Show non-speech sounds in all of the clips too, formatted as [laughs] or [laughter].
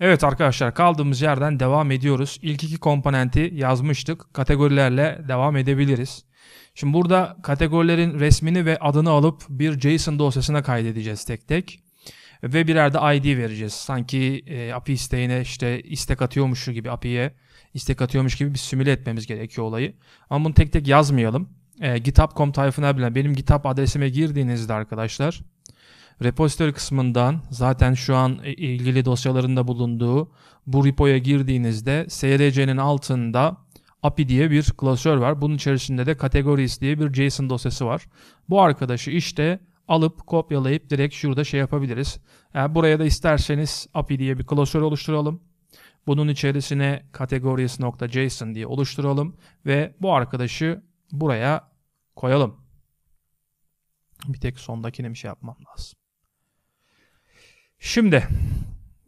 Evet arkadaşlar kaldığımız yerden devam ediyoruz. İlk iki komponenti yazmıştık. Kategorilerle devam edebiliriz. Şimdi burada kategorilerin resmini ve adını alıp bir JSON dosyasına kaydedeceğiz tek tek. Ve birer de ID vereceğiz. Sanki e, API isteğine işte istek atıyormuş gibi API'ye istek atıyormuş gibi bir simüle etmemiz gerekiyor olayı. Ama bunu tek tek yazmayalım. E, GitHub.com tayfına bilen benim GitHub adresime girdiğinizde arkadaşlar repository kısmından zaten şu an ilgili dosyalarında bulunduğu bu repoya girdiğinizde SRC'nin altında API diye bir klasör var. Bunun içerisinde de categories diye bir JSON dosyası var. Bu arkadaşı işte alıp kopyalayıp direkt şurada şey yapabiliriz. Yani buraya da isterseniz API diye bir klasör oluşturalım. Bunun içerisine categories.json diye oluşturalım ve bu arkadaşı buraya koyalım. Bir tek sondakine bir şey yapmam lazım. Şimdi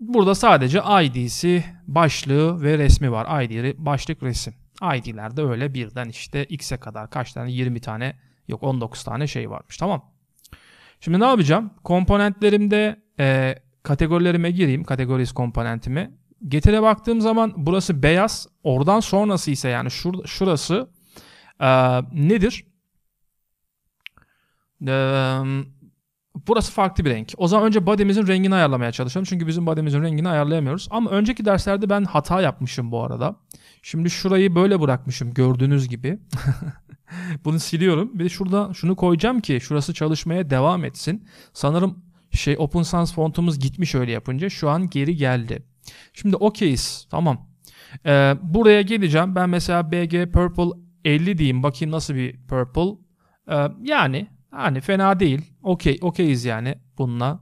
burada sadece ID'si, başlığı ve resmi var. ID, başlık, resim. ID'lerde öyle birden işte X'e kadar kaç tane 20 tane yok 19 tane şey varmış tamam. Şimdi ne yapacağım? Komponentlerimde e, kategorilerime gireyim. Kategoris komponentime. Getire baktığım zaman burası beyaz. Oradan sonrası ise yani şur, şurası e, nedir? E, burası farklı bir renk. O zaman önce body'mizin rengini ayarlamaya çalışalım. Çünkü bizim body'mizin rengini ayarlayamıyoruz. Ama önceki derslerde ben hata yapmışım bu arada. Şimdi şurayı böyle bırakmışım gördüğünüz gibi. [laughs] Bunu siliyorum. Bir de şurada şunu koyacağım ki şurası çalışmaya devam etsin. Sanırım şey Open Sans fontumuz gitmiş öyle yapınca. Şu an geri geldi. Şimdi okeyiz. Tamam. Ee, buraya geleceğim. Ben mesela BG Purple 50 diyeyim. Bakayım nasıl bir Purple. Ee, yani hani fena değil. Okey, okeyiz yani bununla.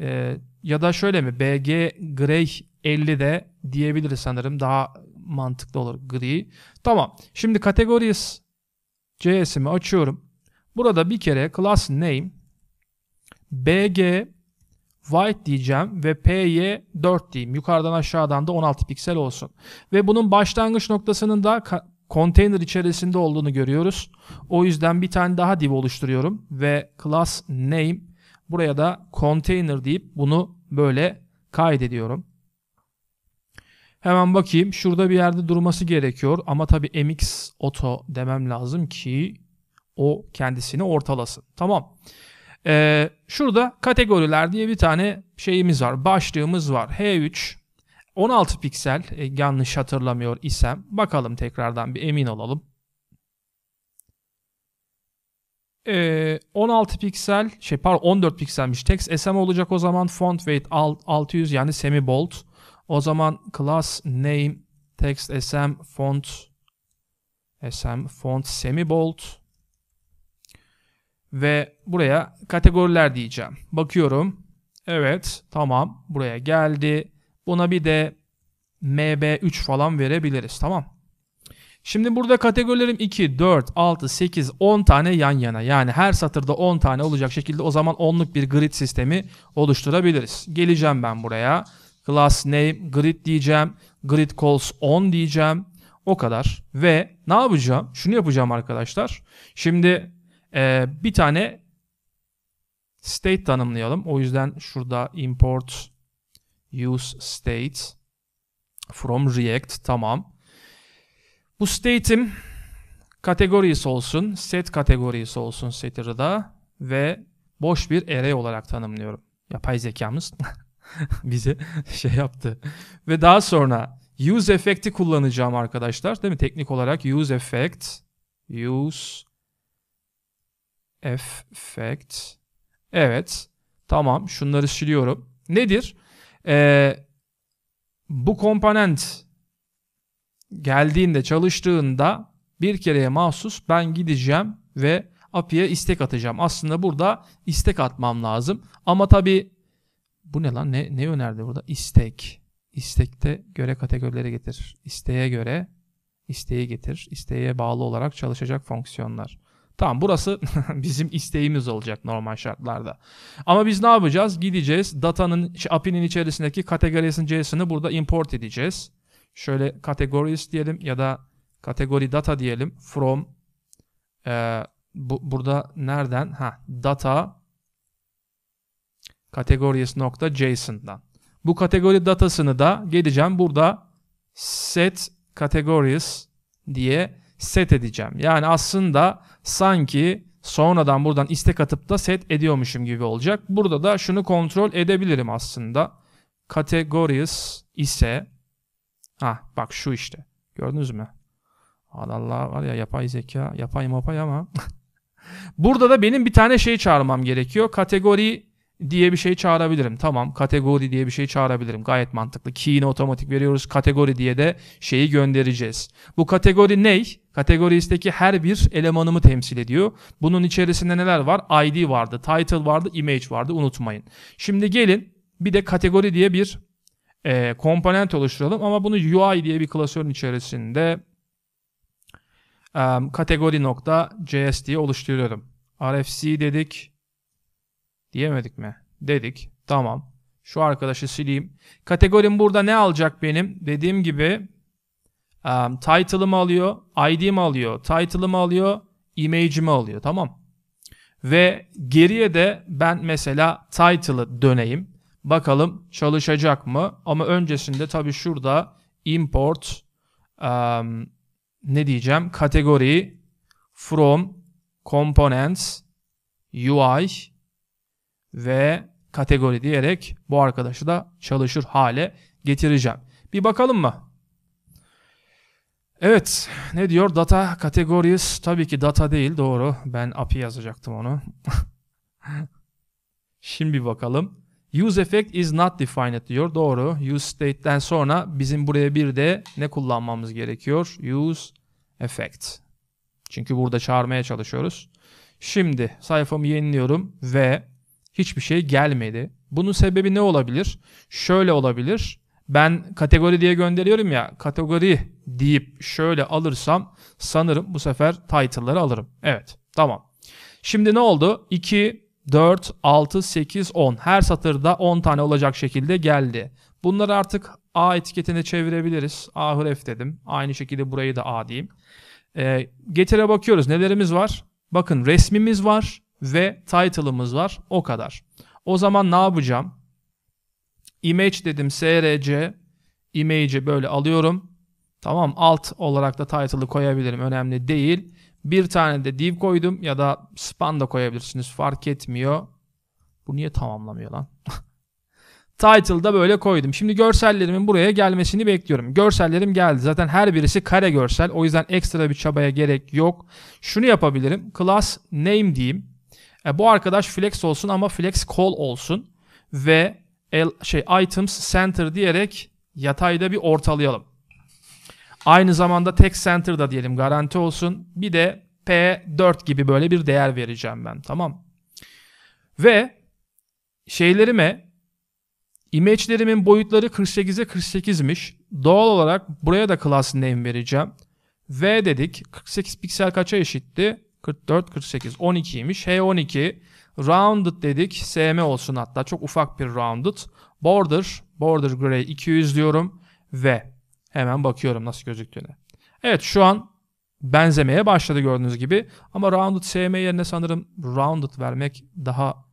Ee, ya da şöyle mi? BG Grey 50 de diyebiliriz sanırım. Daha mantıklı olur gri. Tamam. Şimdi categories JS'imi açıyorum. Burada bir kere class name bg white diyeceğim ve py 4 diyeyim. Yukarıdan aşağıdan da 16 piksel olsun. Ve bunun başlangıç noktasının da container içerisinde olduğunu görüyoruz. O yüzden bir tane daha div oluşturuyorum ve class name buraya da container deyip bunu böyle kaydediyorum. Hemen bakayım. Şurada bir yerde durması gerekiyor. Ama tabii MX Auto demem lazım ki o kendisini ortalasın. Tamam. Ee, şurada kategoriler diye bir tane şeyimiz var. Başlığımız var. H3 16 piksel e, yanlış hatırlamıyor isem. Bakalım tekrardan bir emin olalım. Ee, 16 piksel şey pardon 14 pikselmiş. Text SM olacak o zaman font weight 600 yani semi bold. O zaman class name text sm font sm font semi bold ve buraya kategoriler diyeceğim. Bakıyorum. Evet, tamam. Buraya geldi. Buna bir de MB3 falan verebiliriz. Tamam. Şimdi burada kategorilerim 2, 4, 6, 8, 10 tane yan yana. Yani her satırda 10 tane olacak şekilde o zaman 10'luk bir grid sistemi oluşturabiliriz. Geleceğim ben buraya class name grid diyeceğim. Grid calls on diyeceğim. O kadar. Ve ne yapacağım? Şunu yapacağım arkadaşlar. Şimdi e, bir tane state tanımlayalım. O yüzden şurada import use state from react tamam. Bu state'im kategorisi olsun, set kategorisi olsun setter'da ve boş bir array olarak tanımlıyorum. Yapay zekamız [laughs] bize şey yaptı. Ve daha sonra use effect'i kullanacağım arkadaşlar. Değil mi? Teknik olarak use effect use effect Evet. Tamam. Şunları siliyorum. Nedir? Ee, bu komponent geldiğinde çalıştığında bir kereye mahsus ben gideceğim ve API'ye istek atacağım. Aslında burada istek atmam lazım. Ama tabii bu ne lan? Ne, ne önerdi burada? İstek. İstekte göre kategorileri getir. İsteğe göre isteği getir. İsteğe bağlı olarak çalışacak fonksiyonlar. Tamam burası [laughs] bizim isteğimiz olacak normal şartlarda. Ama biz ne yapacağız? Gideceğiz datanın API'nin içerisindeki kategorisinin JSON'ı burada import edeceğiz. Şöyle categories diyelim ya da kategori data diyelim from e, bu, burada nereden? Ha data categories.json'dan. Bu kategori datasını da geleceğim burada set categories diye set edeceğim. Yani aslında sanki sonradan buradan istek atıp da set ediyormuşum gibi olacak. Burada da şunu kontrol edebilirim aslında. Categories ise ha bak şu işte. Gördünüz mü? Allah var ya yapay zeka, yapay mapay ama [laughs] Burada da benim bir tane şey çağırmam gerekiyor. Kategori diye bir şey çağırabilirim. Tamam kategori diye bir şey çağırabilirim. Gayet mantıklı. Key'ini otomatik veriyoruz. Kategori diye de şeyi göndereceğiz. Bu kategori ney? Kategoristeki her bir elemanımı temsil ediyor. Bunun içerisinde neler var? ID vardı, title vardı, image vardı unutmayın. Şimdi gelin bir de kategori diye bir e, komponent oluşturalım ama bunu UI diye bir klasörün içerisinde um, kategori nokta JS diye oluşturuyorum. RFC dedik. Diyemedik mi? Dedik. Tamam. Şu arkadaşı sileyim. Kategorim burada ne alacak benim? Dediğim gibi um, title'ımı alıyor, ID'mi alıyor, title'ımı alıyor, image'imi alıyor. Tamam. Ve geriye de ben mesela title'ı döneyim. Bakalım çalışacak mı? Ama öncesinde tabii şurada import um, ne diyeceğim? Kategori from components UI ve kategori diyerek bu arkadaşı da çalışır hale getireceğim. Bir bakalım mı? Evet, ne diyor? Data categories tabii ki data değil, doğru. Ben API yazacaktım onu. [laughs] Şimdi bakalım. Use effect is not defined diyor. Doğru. Use state'den sonra bizim buraya bir de ne kullanmamız gerekiyor? Use effect. Çünkü burada çağırmaya çalışıyoruz. Şimdi sayfamı yeniliyorum ve hiçbir şey gelmedi. Bunun sebebi ne olabilir? Şöyle olabilir. Ben kategori diye gönderiyorum ya. Kategori deyip şöyle alırsam sanırım bu sefer title'ları alırım. Evet. Tamam. Şimdi ne oldu? 2, 4, 6, 8, 10. Her satırda 10 tane olacak şekilde geldi. Bunları artık A etiketine çevirebiliriz. A href dedim. Aynı şekilde burayı da A diyeyim. E, getire bakıyoruz. Nelerimiz var? Bakın resmimiz var ve title'ımız var. O kadar. O zaman ne yapacağım? Image dedim src. Image'i böyle alıyorum. Tamam alt olarak da title'ı koyabilirim. Önemli değil. Bir tane de div koydum ya da span da koyabilirsiniz. Fark etmiyor. Bu niye tamamlamıyor lan? [laughs] Title'da böyle koydum. Şimdi görsellerimin buraya gelmesini bekliyorum. Görsellerim geldi. Zaten her birisi kare görsel. O yüzden ekstra bir çabaya gerek yok. Şunu yapabilirim. Class name diyeyim. E, bu arkadaş flex olsun ama flex call olsun. Ve el, şey items center diyerek yatayda bir ortalayalım. Aynı zamanda text center da diyelim garanti olsun. Bir de P4 gibi böyle bir değer vereceğim ben. Tamam. Ve şeylerime Image'lerimin boyutları 48'e 48'miş. Doğal olarak buraya da class name vereceğim. V dedik. 48 piksel kaça eşitti? 44, 48, 12'ymiş. H12. Rounded dedik. SM olsun hatta. Çok ufak bir rounded. Border. Border gray 200 diyorum. Ve hemen bakıyorum nasıl gözüktüğüne. Evet şu an benzemeye başladı gördüğünüz gibi. Ama rounded SM yerine sanırım rounded vermek daha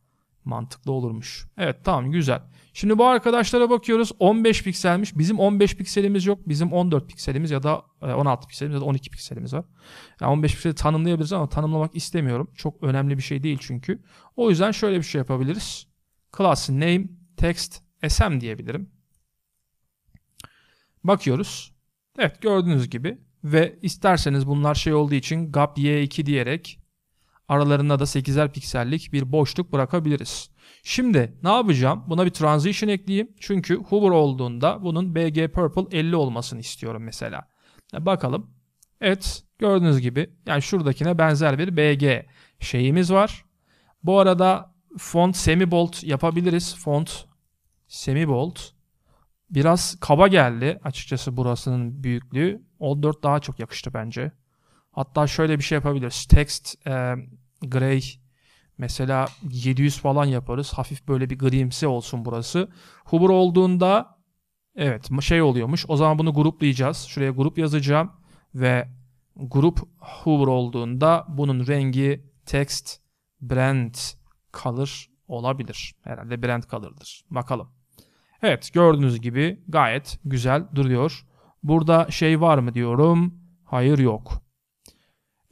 mantıklı olurmuş. Evet tamam güzel. Şimdi bu arkadaşlara bakıyoruz. 15 pikselmiş. Bizim 15 pikselimiz yok. Bizim 14 pikselimiz ya da 16 e, pikselimiz ya da 12 pikselimiz var. Yani 15 pikseli tanımlayabiliriz ama tanımlamak istemiyorum. Çok önemli bir şey değil çünkü. O yüzden şöyle bir şey yapabiliriz. Class name text sm diyebilirim. Bakıyoruz. Evet gördüğünüz gibi ve isterseniz bunlar şey olduğu için gap y2 diyerek aralarında da 8'er piksellik bir boşluk bırakabiliriz. Şimdi ne yapacağım? Buna bir transition ekleyeyim. Çünkü hover olduğunda bunun BG Purple 50 olmasını istiyorum mesela. Bakalım. Evet gördüğünüz gibi yani şuradakine benzer bir BG şeyimiz var. Bu arada font semi-bold yapabiliriz. Font semi-bold. Biraz kaba geldi açıkçası burasının büyüklüğü. 14 daha çok yakıştı bence. Hatta şöyle bir şey yapabiliriz. Text e, gray Mesela 700 falan yaparız. Hafif böyle bir grimsi olsun burası. Hover olduğunda evet şey oluyormuş. O zaman bunu gruplayacağız. Şuraya grup yazacağım ve grup hover olduğunda bunun rengi text brand color olabilir. Herhalde brand color'dır. Bakalım. Evet gördüğünüz gibi gayet güzel duruyor. Burada şey var mı diyorum. Hayır yok.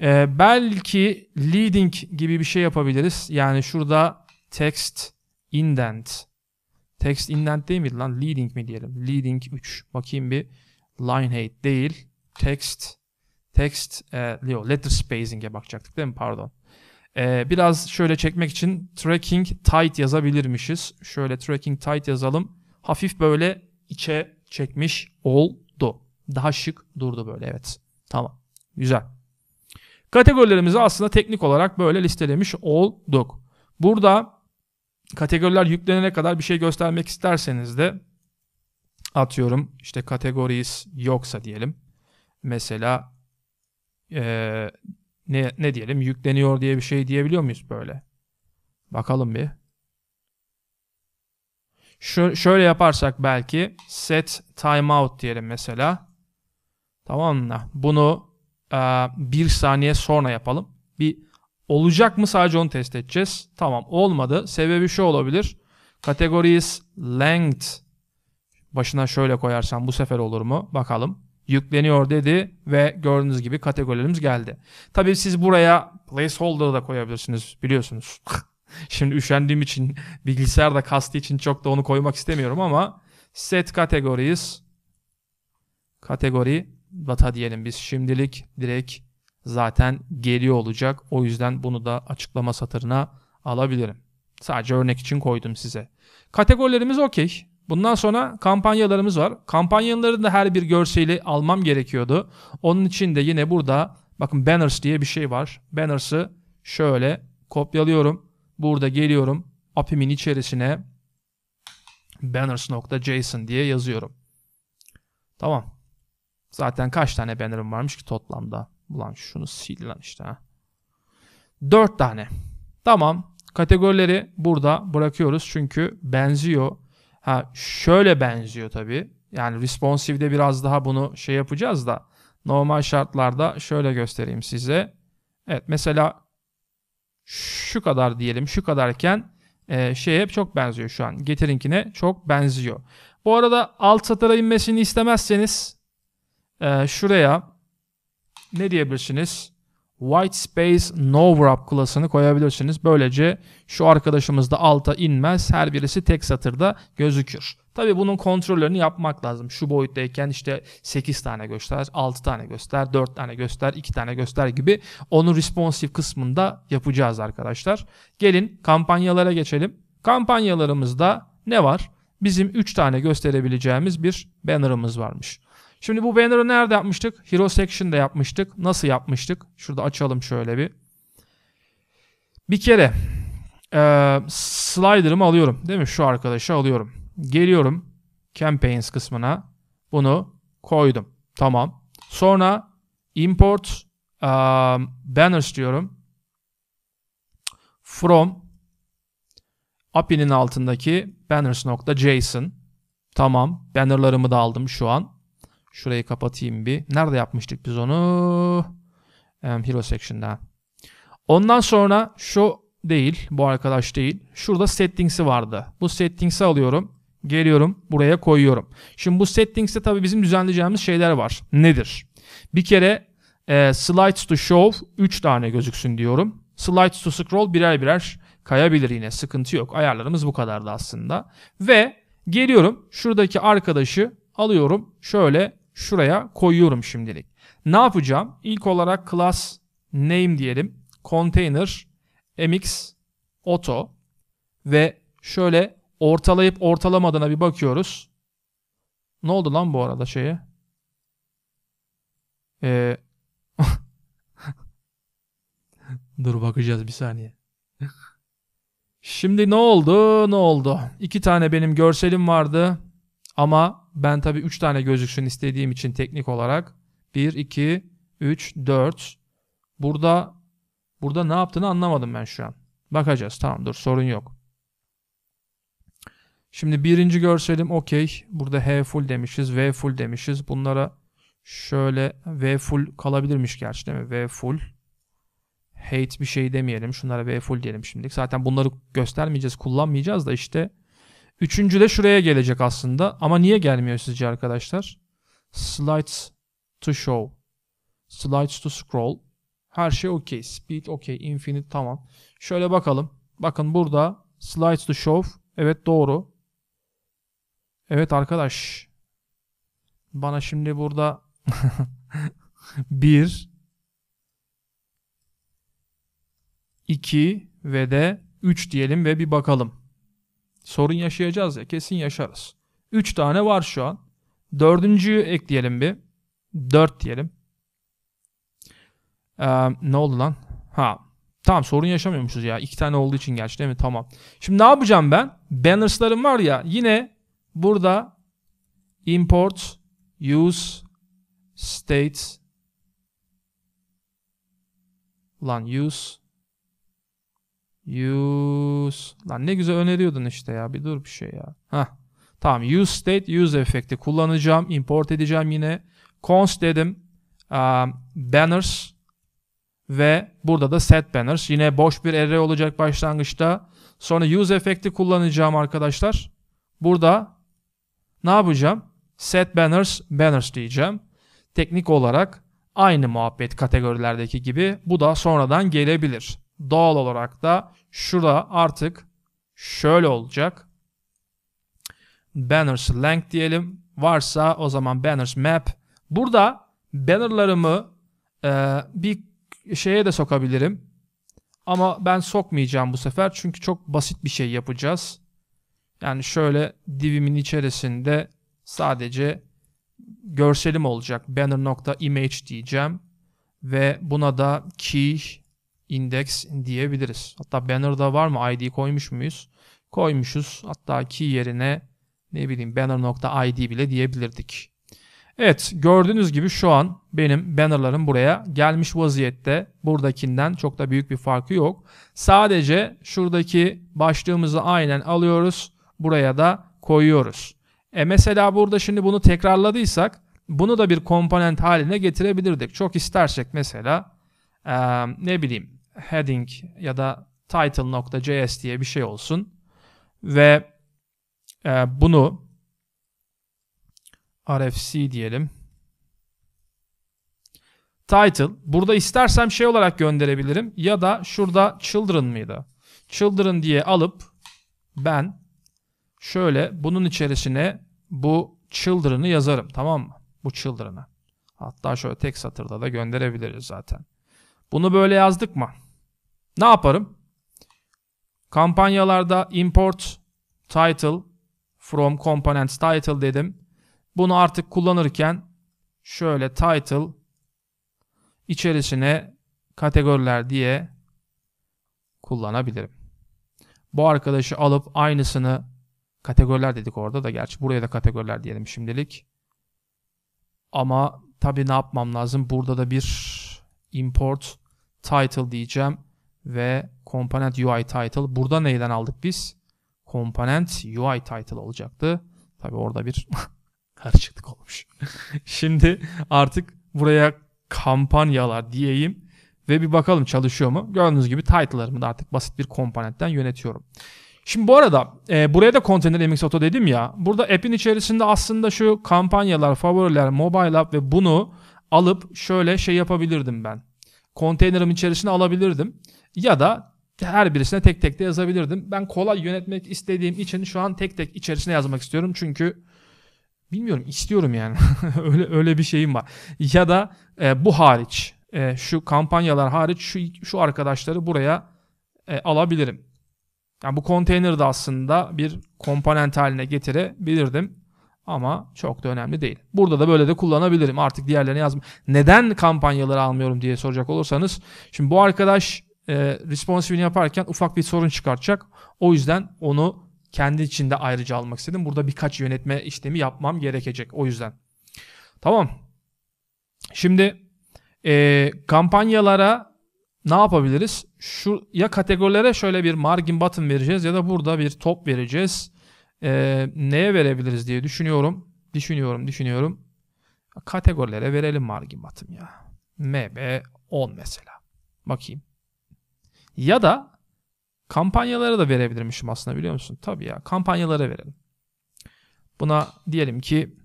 Ee, belki leading gibi bir şey yapabiliriz. Yani şurada text indent. Text indent değil miydi lan? Leading mi diyelim? Leading 3. Bakayım bir. Line height değil. Text. Text. E, letter spacing'e bakacaktık değil mi? Pardon. E, biraz şöyle çekmek için tracking tight yazabilirmişiz. Şöyle tracking tight yazalım. Hafif böyle içe çekmiş oldu. Daha şık durdu böyle evet. Tamam. Güzel. Kategorilerimizi aslında teknik olarak böyle listelemiş olduk. Burada kategoriler yüklenene kadar bir şey göstermek isterseniz de atıyorum işte kategories yoksa diyelim. Mesela ee, ne, ne diyelim yükleniyor diye bir şey diyebiliyor muyuz böyle? Bakalım bir. Şu, şöyle yaparsak belki set timeout diyelim mesela. Tamam mı? Bunu bir saniye sonra yapalım. Bir olacak mı sadece onu test edeceğiz. Tamam olmadı. Sebebi şu olabilir. Categories length başına şöyle koyarsam bu sefer olur mu? Bakalım. Yükleniyor dedi ve gördüğünüz gibi kategorilerimiz geldi. Tabii siz buraya placeholder da koyabilirsiniz biliyorsunuz. [laughs] Şimdi üşendiğim için bilgisayarda kastı için çok da onu koymak istemiyorum ama set categories kategori data diyelim biz şimdilik direkt zaten geliyor olacak. O yüzden bunu da açıklama satırına alabilirim. Sadece örnek için koydum size. Kategorilerimiz okey. Bundan sonra kampanyalarımız var. Kampanyaların da her bir görseli almam gerekiyordu. Onun için de yine burada bakın banners diye bir şey var. Banners'ı şöyle kopyalıyorum. Burada geliyorum. API'min içerisine banners.json diye yazıyorum. Tamam. Zaten kaç tane banner'ım varmış ki toplamda? Ulan şunu sil lan işte. Ha. 4 tane. Tamam. Kategorileri burada bırakıyoruz çünkü benziyor. Ha şöyle benziyor tabii. Yani responsive'de biraz daha bunu şey yapacağız da normal şartlarda şöyle göstereyim size. Evet mesela şu kadar diyelim şu kadarken e, şeye çok benziyor şu an. Getirinkine çok benziyor. Bu arada alt satıra inmesini istemezseniz e, şuraya ne diyebilirsiniz? White Space No Wrap klasını koyabilirsiniz. Böylece şu arkadaşımız da alta inmez. Her birisi tek satırda gözükür. Tabi bunun kontrollerini yapmak lazım. Şu boyuttayken işte 8 tane göster, 6 tane göster, 4 tane göster, 2 tane göster gibi onu responsive kısmında yapacağız arkadaşlar. Gelin kampanyalara geçelim. Kampanyalarımızda ne var? Bizim 3 tane gösterebileceğimiz bir banner'ımız varmış. Şimdi bu banner'ı nerede yapmıştık? Hero Section'da yapmıştık. Nasıl yapmıştık? Şurada açalım şöyle bir. Bir kere e, slider'ımı alıyorum. Değil mi? Şu arkadaşı alıyorum. Geliyorum campaigns kısmına. Bunu koydum. Tamam. Sonra import um, banners diyorum. From API'nin altındaki banners.json. Tamam. Bannerlarımı da aldım şu an. Şurayı kapatayım bir. Nerede yapmıştık biz onu? Um, Hero Section'da. Ondan sonra şu değil. Bu arkadaş değil. Şurada settings'i vardı. Bu settings'i alıyorum. Geliyorum. Buraya koyuyorum. Şimdi bu settings'te tabii bizim düzenleyeceğimiz şeyler var. Nedir? Bir kere e, slides to show 3 tane gözüksün diyorum. Slides to scroll birer birer kayabilir yine. Sıkıntı yok. Ayarlarımız bu kadardı aslında. Ve geliyorum. Şuradaki arkadaşı alıyorum. Şöyle şuraya koyuyorum şimdilik. Ne yapacağım? İlk olarak class name diyelim. Container mx auto ve şöyle ortalayıp ortalamadığına bir bakıyoruz. Ne oldu lan bu arada şeye? Ee... [laughs] Dur bakacağız bir saniye. Şimdi ne oldu? Ne oldu? İki tane benim görselim vardı. Ama ben tabii 3 tane gözüksün istediğim için teknik olarak 1, 2, 3, 4. Burada burada ne yaptığını anlamadım ben şu an. Bakacağız. Tamam dur sorun yok. Şimdi birinci görselim okey. Burada H full demişiz. V full demişiz. Bunlara şöyle V full kalabilirmiş gerçi değil mi? V full. Hate bir şey demeyelim. Şunlara V full diyelim şimdilik. Zaten bunları göstermeyeceğiz, kullanmayacağız da işte Üçüncü de şuraya gelecek aslında. Ama niye gelmiyor sizce arkadaşlar? Slides to show. Slides to scroll. Her şey okey. Speed okey. Infinite tamam. Şöyle bakalım. Bakın burada slides to show. Evet doğru. Evet arkadaş. Bana şimdi burada [laughs] bir 2 ve de 3 diyelim ve bir bakalım. Sorun yaşayacağız ya kesin yaşarız. 3 tane var şu an. Dördüncüyü ekleyelim bir. 4 diyelim. Ee, ne oldu lan? Ha. Tamam sorun yaşamıyormuşuz ya. 2 tane olduğu için gerçi değil mi? Tamam. Şimdi ne yapacağım ben? Banners'larım var ya yine burada import use state lan use use lan ne güzel öneriyordun işte ya bir dur bir şey ya. Hah. Tamam use state use efekti kullanacağım. Import edeceğim yine. const dedim. Um, banners ve burada da set banners. Yine boş bir array olacak başlangıçta. Sonra use efekti kullanacağım arkadaşlar. Burada ne yapacağım? Set banners banners diyeceğim. Teknik olarak aynı muhabbet kategorilerdeki gibi bu da sonradan gelebilir. Doğal olarak da şura artık şöyle olacak. Banners length diyelim. Varsa o zaman banners map. Burada bannerlarımı e, bir şeye de sokabilirim. Ama ben sokmayacağım bu sefer. Çünkü çok basit bir şey yapacağız. Yani şöyle divimin içerisinde sadece görselim olacak. Banner.image diyeceğim. Ve buna da key index diyebiliriz. Hatta banner'da var mı? ID koymuş muyuz? Koymuşuz. Hatta key yerine ne bileyim banner.id bile diyebilirdik. Evet gördüğünüz gibi şu an benim bannerlarım buraya gelmiş vaziyette. Buradakinden çok da büyük bir farkı yok. Sadece şuradaki başlığımızı aynen alıyoruz. Buraya da koyuyoruz. E mesela burada şimdi bunu tekrarladıysak bunu da bir komponent haline getirebilirdik. Çok istersek mesela e, ne bileyim heading ya da title.js diye bir şey olsun. Ve e, bunu RFC diyelim. Title. Burada istersem şey olarak gönderebilirim. Ya da şurada children mıydı? Children diye alıp ben şöyle bunun içerisine bu children'ı yazarım. Tamam mı? Bu children'ı. Hatta şöyle tek satırda da gönderebiliriz zaten. Bunu böyle yazdık mı? Ne yaparım? Kampanyalarda import title from components title dedim. Bunu artık kullanırken şöyle title içerisine kategoriler diye kullanabilirim. Bu arkadaşı alıp aynısını kategoriler dedik orada da gerçi buraya da kategoriler diyelim şimdilik. Ama tabii ne yapmam lazım? Burada da bir import title diyeceğim ve component UI title. Burada neyden aldık biz? Component UI title olacaktı. Tabii orada bir [laughs] karışıklık olmuş. [laughs] Şimdi artık buraya kampanyalar diyeyim ve bir bakalım çalışıyor mu? Gördüğünüz gibi title'larımı da artık basit bir komponentten yönetiyorum. Şimdi bu arada e, buraya da Container MX Auto dedim ya. Burada app'in içerisinde aslında şu kampanyalar, favoriler, mobile app ve bunu alıp şöyle şey yapabilirdim ben. Konteynerim içerisine alabilirdim. Ya da her birisine tek tek de yazabilirdim. Ben kolay yönetmek istediğim için şu an tek tek içerisine yazmak istiyorum. Çünkü bilmiyorum istiyorum yani. [laughs] öyle öyle bir şeyim var. Ya da e, bu hariç e, şu kampanyalar hariç şu şu arkadaşları buraya e, alabilirim. Yani bu konteyner de aslında bir komponent haline getirebilirdim. Ama çok da önemli değil. Burada da böyle de kullanabilirim. Artık diğerlerine yazma. Neden kampanyaları almıyorum diye soracak olursanız. Şimdi bu arkadaş e, responsive'ini yaparken ufak bir sorun çıkartacak. O yüzden onu kendi içinde ayrıca almak istedim. Burada birkaç yönetme işlemi yapmam gerekecek. O yüzden. Tamam. Şimdi e, kampanyalara ne yapabiliriz? Şu ya kategorilere şöyle bir margin button vereceğiz ya da burada bir top vereceğiz. Ee, neye verebiliriz diye düşünüyorum. Düşünüyorum, düşünüyorum. Kategorilere verelim margin button ya. MB 10 mesela. Bakayım. Ya da Kampanyalara da verebilirmişim aslında biliyor musun? Tabii ya kampanyalara verelim. Buna diyelim ki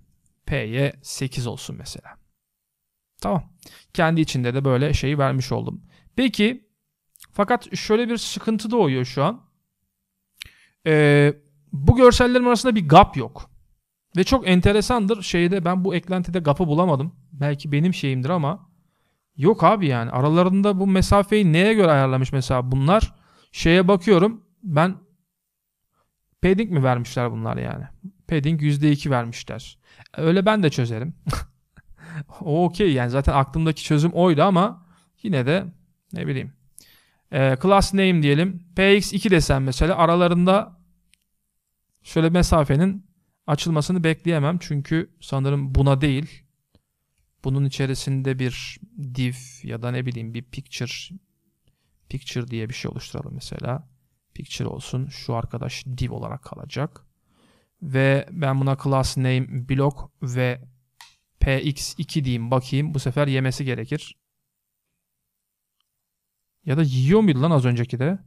P'ye 8 olsun mesela. Tamam. Kendi içinde de böyle şeyi vermiş oldum. Peki fakat şöyle bir sıkıntı doğuyor şu an. Ee, bu görsellerin arasında bir gap yok. Ve çok enteresandır. Şeyde ben bu eklentide gap'ı bulamadım. Belki benim şeyimdir ama yok abi yani. Aralarında bu mesafeyi neye göre ayarlamış mesela bunlar? Şeye bakıyorum. Ben padding mi vermişler bunlar yani? Padding %2 vermişler. Öyle ben de çözerim. [laughs] o okey yani zaten aklımdaki çözüm oydu ama yine de ne bileyim. Ee, class name diyelim. px2 desem mesela aralarında şöyle mesafenin açılmasını bekleyemem. Çünkü sanırım buna değil. Bunun içerisinde bir div ya da ne bileyim bir picture picture diye bir şey oluşturalım mesela. Picture olsun. Şu arkadaş div olarak kalacak. Ve ben buna class name block ve px2 diyeyim bakayım. Bu sefer yemesi gerekir. Ya da yiyor muydu lan az önceki de?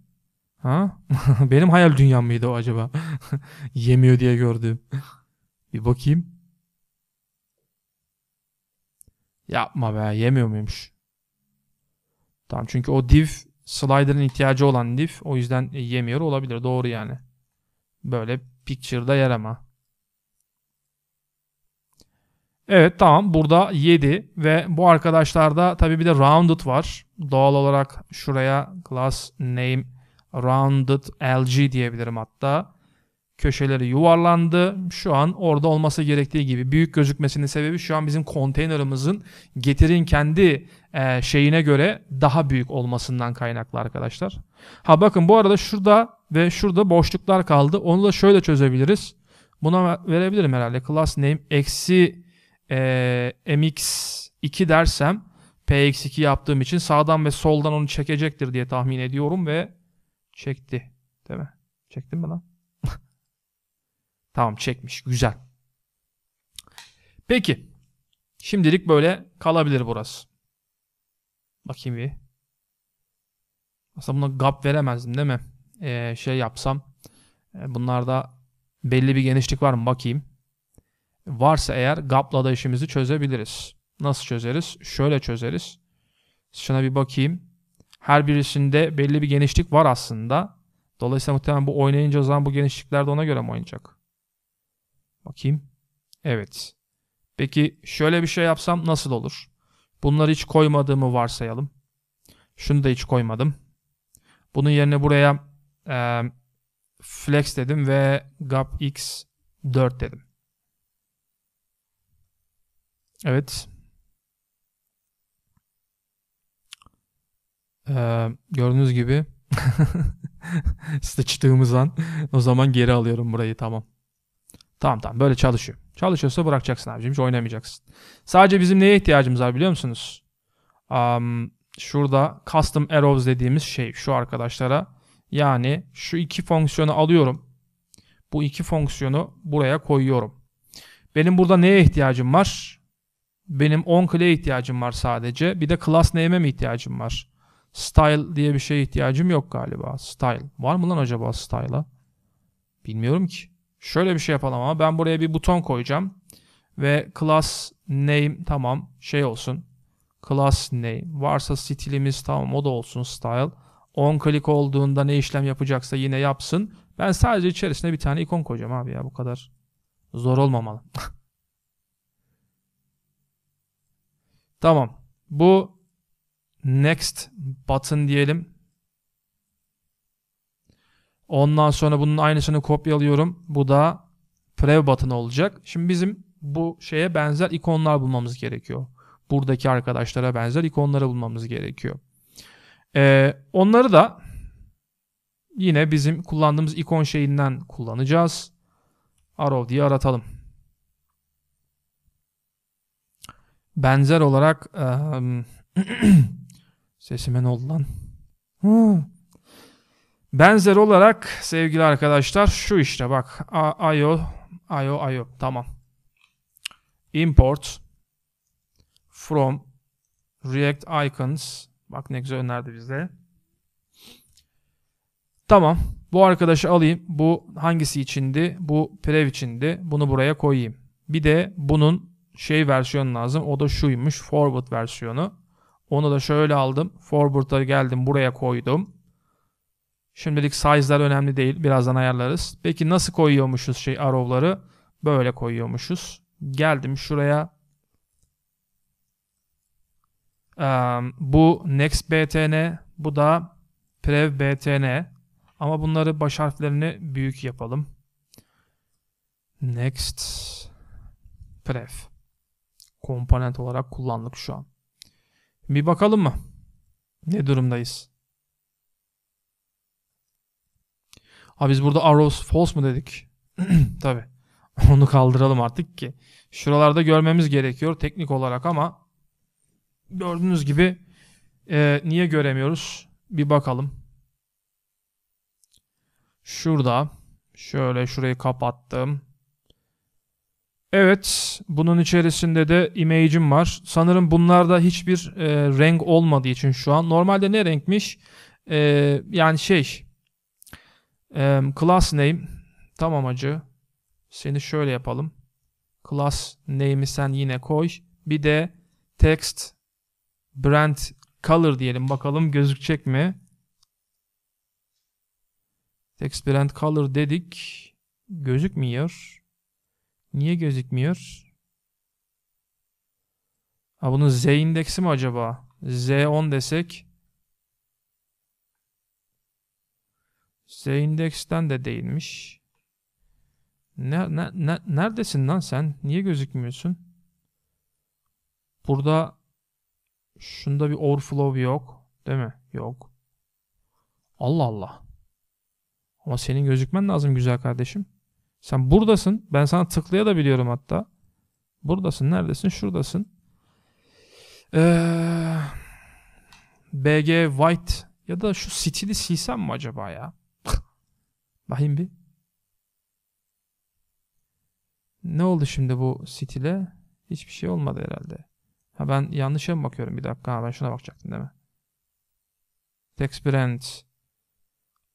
Ha? [laughs] Benim hayal dünyam mıydı o acaba? [laughs] Yemiyor diye gördüm. Bir bakayım. Yapma be yemiyor muymuş? Tamam çünkü o div slider'ın ihtiyacı olan div o yüzden yemiyor olabilir. Doğru yani. Böyle picture'da yer ama. Evet tamam burada 7 ve bu arkadaşlarda tabi bir de rounded var. Doğal olarak şuraya class name rounded lg diyebilirim hatta. Köşeleri yuvarlandı. Şu an orada olması gerektiği gibi. Büyük gözükmesinin sebebi şu an bizim konteynerimizin getirin kendi e, şeyine göre daha büyük olmasından kaynaklı arkadaşlar. Ha bakın bu arada şurada ve şurada boşluklar kaldı. Onu da şöyle çözebiliriz. Buna verebilirim herhalde. Class name eksi e, mx2 dersem px2 yaptığım için sağdan ve soldan onu çekecektir diye tahmin ediyorum ve çekti. Değil mi? Çektin mi lan? [laughs] tamam çekmiş. Güzel. Peki. Şimdilik böyle kalabilir burası. Bakayım bir. Aslında buna gap veremezdim değil mi? Ee, şey yapsam. E, bunlarda belli bir genişlik var mı? Bakayım varsa eğer gapla da işimizi çözebiliriz. Nasıl çözeriz? Şöyle çözeriz. Şuna bir bakayım. Her birisinde belli bir genişlik var aslında. Dolayısıyla muhtemelen bu oynayınca o zaman bu genişlikler de ona göre mi oynayacak? Bakayım. Evet. Peki şöyle bir şey yapsam nasıl olur? Bunları hiç koymadığımı varsayalım. Şunu da hiç koymadım. Bunun yerine buraya e, flex dedim ve gap x 4 dedim. Evet. Ee, gördüğünüz gibi [laughs] sıçtığımız an o zaman geri alıyorum burayı tamam. Tamam tamam böyle çalışıyor. Çalışıyorsa bırakacaksın abicim hiç oynamayacaksın. Sadece bizim neye ihtiyacımız var biliyor musunuz? Um, şurada custom arrows dediğimiz şey şu arkadaşlara. Yani şu iki fonksiyonu alıyorum. Bu iki fonksiyonu buraya koyuyorum. Benim burada neye ihtiyacım var? Benim on clay ihtiyacım var sadece. Bir de class name'e mi ihtiyacım var? Style diye bir şeye ihtiyacım yok galiba. Style. Var mı lan acaba style'a? Bilmiyorum ki. Şöyle bir şey yapalım ama ben buraya bir buton koyacağım. Ve class name tamam şey olsun. Class name. Varsa stilimiz tamam o da olsun style. On click olduğunda ne işlem yapacaksa yine yapsın. Ben sadece içerisine bir tane ikon koyacağım abi ya bu kadar. Zor olmamalı. [laughs] Tamam. Bu next button diyelim. Ondan sonra bunun aynısını kopyalıyorum. Bu da prev button olacak. Şimdi bizim bu şeye benzer ikonlar bulmamız gerekiyor. Buradaki arkadaşlara benzer ikonları bulmamız gerekiyor. Ee, onları da yine bizim kullandığımız ikon şeyinden kullanacağız. Arrow diye aratalım. benzer olarak um, [clears throat] sesime ne oldu lan? benzer olarak sevgili arkadaşlar şu işte bak IO IO IO tamam. Import from React Icons bak ne güzel önerdi bize. Tamam. Bu arkadaşı alayım. Bu hangisi içindi? Bu prev içindi. Bunu buraya koyayım. Bir de bunun şey versiyonu lazım. O da şuymuş. Forward versiyonu. Onu da şöyle aldım. Forward'a geldim. Buraya koydum. Şimdilik size'lar önemli değil. Birazdan ayarlarız. Peki nasıl koyuyormuşuz şey arrow'ları? Böyle koyuyormuşuz. Geldim şuraya. Um, bu next btn. Bu da prev btn. Ama bunları baş harflerini büyük yapalım. Next prev. Komponent olarak kullandık şu an. Bir bakalım mı? Ne durumdayız? Ha biz burada arrows false mu dedik? [clears throat] Tabi. [laughs] Onu kaldıralım artık ki. Şuralarda görmemiz gerekiyor teknik olarak ama gördüğünüz gibi e, niye göremiyoruz? Bir bakalım. Şurada. Şöyle şurayı kapattım. Evet, bunun içerisinde de image'im var. Sanırım bunlarda hiçbir e, renk olmadığı için şu an. Normalde ne renkmiş? E, yani şey, e, class name. Tamam acı. Seni şöyle yapalım. Class name'i sen yine koy. Bir de text brand color diyelim. Bakalım gözükecek mi? Text brand color dedik. Gözükmüyor. Niye gözükmüyor? Ha bunun Z indeksi mi acaba? Z10 desek. Z indeksten de değilmiş. Ne, ne, ne, neredesin lan sen? Niye gözükmüyorsun? Burada şunda bir overflow yok. Değil mi? Yok. Allah Allah. Ama senin gözükmen lazım güzel kardeşim. Sen buradasın. Ben sana tıklayabiliyorum hatta. Buradasın. Neredesin? Şuradasın. Ee, BG White ya da şu stili silsem mi acaba ya? [laughs] Bakayım bir. Ne oldu şimdi bu stile? Hiçbir şey olmadı herhalde. Ha ben yanlışa mı bakıyorum bir dakika? Ha ben şuna bakacaktım değil mi? Text brand.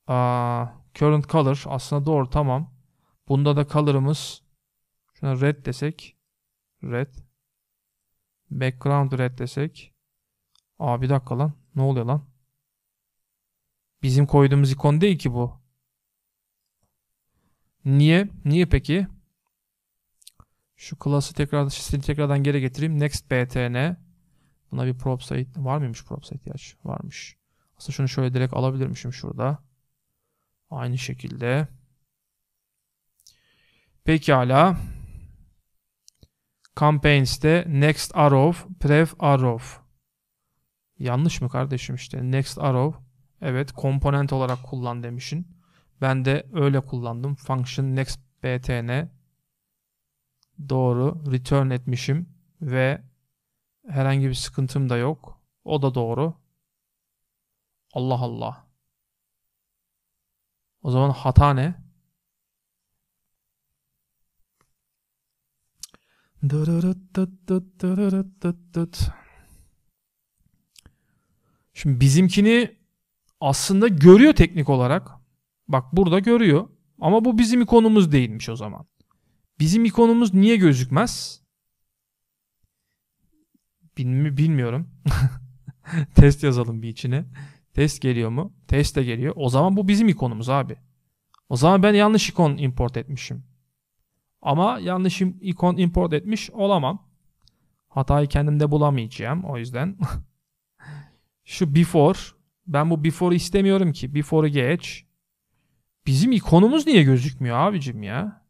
Aa, current color. Aslında doğru tamam. Bunda da color'ımız şuna red desek. Red. Background red desek. Aa bir dakika lan. Ne oluyor lan? Bizim koyduğumuz ikon değil ki bu. Niye? Niye peki? Şu class'ı tekrar stili tekrardan geri getireyim. Next btn. Buna bir props'a var mıymış props'a ihtiyaç? Varmış. Aslında şunu şöyle direkt alabilirmişim şurada. Aynı şekilde. Pekala. Campaigns'te next arrow, prev arrow. Yanlış mı kardeşim işte? Next arrow. Evet komponent olarak kullan demişin. Ben de öyle kullandım. Function next btn. Doğru. Return etmişim. Ve herhangi bir sıkıntım da yok. O da doğru. Allah Allah. O zaman hata ne? Şimdi bizimkini aslında görüyor teknik olarak. Bak burada görüyor. Ama bu bizim ikonumuz değilmiş o zaman. Bizim ikonumuz niye gözükmez? Bilmiyorum. Test yazalım bir içine. Test geliyor mu? Test de geliyor. O zaman bu bizim ikonumuz abi. O zaman ben yanlış ikon import etmişim. Ama yanlış ikon import etmiş olamam. Hatayı kendimde bulamayacağım. O yüzden [laughs] şu before ben bu before'u istemiyorum ki. Before'u geç. Bizim ikonumuz niye gözükmüyor abicim ya?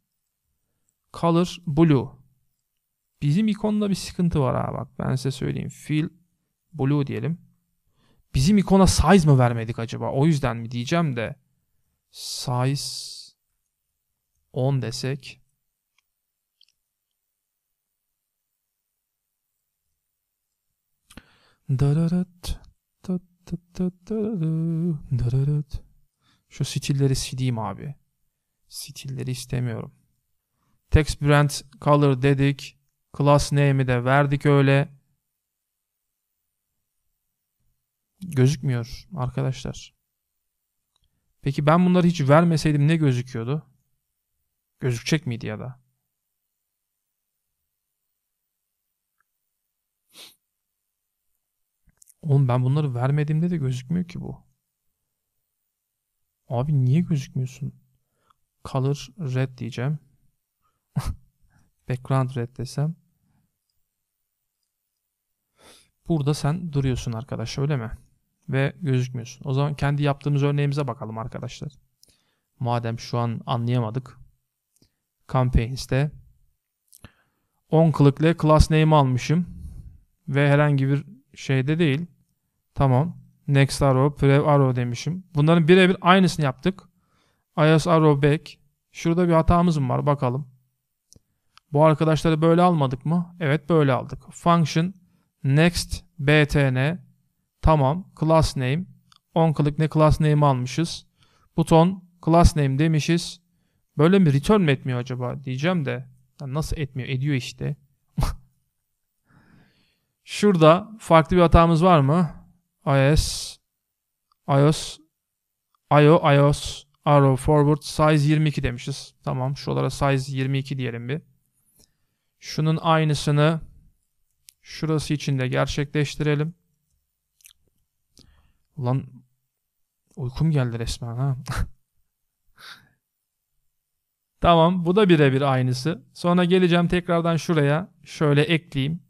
Color blue. Bizim ikonda bir sıkıntı var ha bak. Ben size söyleyeyim. Fill blue diyelim. Bizim ikona size mı vermedik acaba? O yüzden mi diyeceğim de. Size 10 desek. Şu stilleri sileyim abi. Stilleri istemiyorum. Text brand color dedik. Class name'i de verdik öyle. Gözükmüyor arkadaşlar. Peki ben bunları hiç vermeseydim ne gözüküyordu? Gözükecek miydi ya da? Oğlum ben bunları vermediğimde de gözükmüyor ki bu. Abi niye gözükmüyorsun? Color red diyeceğim. [laughs] Background red desem. Burada sen duruyorsun arkadaş öyle mi? Ve gözükmüyorsun. O zaman kendi yaptığımız örneğimize bakalım arkadaşlar. Madem şu an anlayamadık. Campaigns'te on click ile class name almışım. Ve herhangi bir şeyde değil. Tamam. Next arrow, prev arrow demişim. Bunların birebir aynısını yaptık. iOS arrow back. Şurada bir hatamız mı var bakalım. Bu arkadaşları böyle almadık mı? Evet böyle aldık. Function next btn tamam class name on click ne class name almışız. Buton class name demişiz. Böyle mi return mi etmiyor acaba diyeceğim de yani nasıl etmiyor? Ediyor işte. [laughs] Şurada farklı bir hatamız var mı? iOS iOS IO iOS arrow forward size 22 demişiz. Tamam şuralara size 22 diyelim bir. Şunun aynısını şurası için de gerçekleştirelim. Ulan uykum geldi resmen ha. [laughs] tamam bu da birebir aynısı. Sonra geleceğim tekrardan şuraya şöyle ekleyeyim.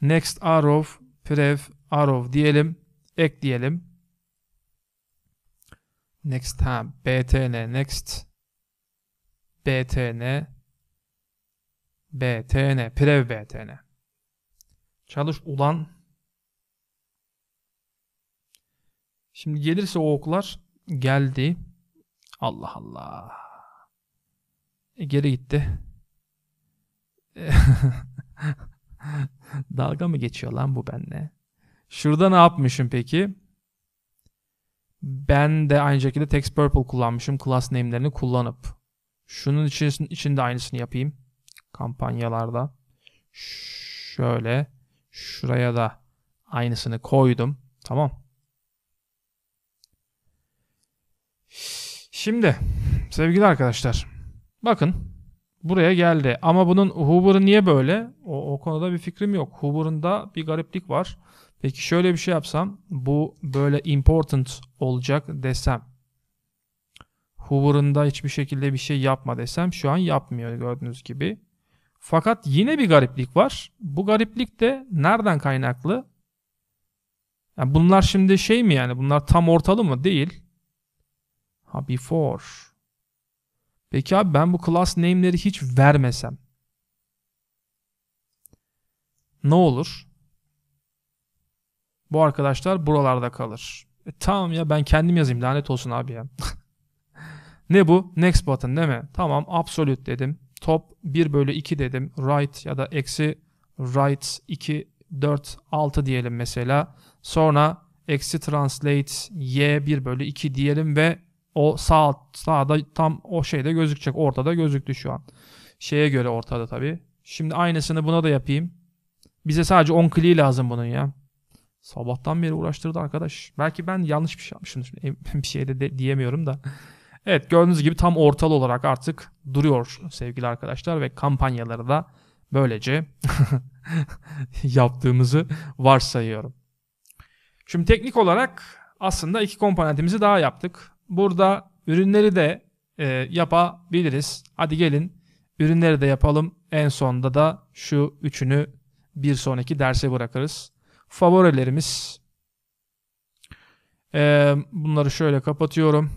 Next arrow prev arrow diyelim. Ekleyelim. Next ha btn next. Btn btn prev btn çalış ulan. Şimdi gelirse o oklar geldi. Allah Allah. E, geri gitti [laughs] [laughs] [laughs] Dalga mı geçiyor lan bu benle? Şurada ne yapmışım peki? Ben de aynı şekilde text purple kullanmışım. Class name'lerini kullanıp. Şunun için, için de aynısını yapayım. Kampanyalarda. Şöyle. Şuraya da aynısını koydum. Tamam. Şimdi sevgili arkadaşlar. Bakın buraya geldi. Ama bunun Hoover'ı niye böyle? O, o konuda bir fikrim yok. Hoover'ın da bir gariplik var. Peki şöyle bir şey yapsam bu böyle important olacak desem Hoover'ın da hiçbir şekilde bir şey yapma desem şu an yapmıyor gördüğünüz gibi. Fakat yine bir gariplik var. Bu gariplik de nereden kaynaklı? Yani bunlar şimdi şey mi yani? Bunlar tam ortalı mı? Değil. Ha before. Peki abi ben bu class name'leri hiç vermesem ne olur? Bu arkadaşlar buralarda kalır. E, tamam ya ben kendim yazayım lanet olsun abi ya. [laughs] ne bu? Next button değil mi? Tamam absolute dedim. Top 1 bölü 2 dedim. Right ya da eksi right 2 4 6 diyelim mesela. Sonra eksi translate y 1 bölü 2 diyelim ve o sağ sağda tam o şeyde gözükecek. Ortada gözüktü şu an. Şeye göre ortada tabii. Şimdi aynısını buna da yapayım. Bize sadece 10 kli lazım bunun ya. Sabahtan beri uğraştırdı arkadaş. Belki ben yanlış bir şey yapmışım. [laughs] bir şey de, de diyemiyorum da. Evet gördüğünüz gibi tam ortalı olarak artık duruyor sevgili arkadaşlar ve kampanyaları da böylece [laughs] yaptığımızı varsayıyorum. Şimdi teknik olarak aslında iki komponentimizi daha yaptık. Burada ürünleri de e, yapabiliriz. Hadi gelin ürünleri de yapalım. En sonda da şu üçünü bir sonraki derse bırakırız. Favorilerimiz. E, bunları şöyle kapatıyorum.